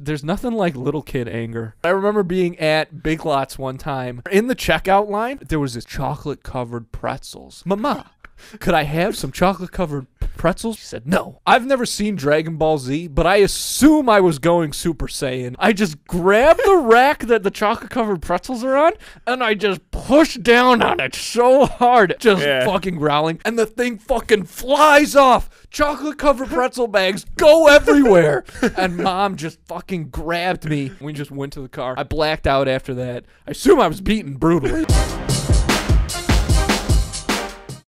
There's nothing like little kid anger. I remember being at Big Lots one time. In the checkout line, there was this chocolate covered pretzels. Mama, could I have some chocolate covered pretzels? She said, No. I've never seen Dragon Ball Z, but I assume I was going Super Saiyan. I just grabbed the rack that the chocolate covered pretzels are on, and I just pushed down on it so hard, just Yeah. fucking growling, and the thing fucking flies off. Chocolate covered pretzel bags go everywhere. and mom just fucking grabbed me. We just went to the car. I blacked out after that. I assume I was beaten brutally.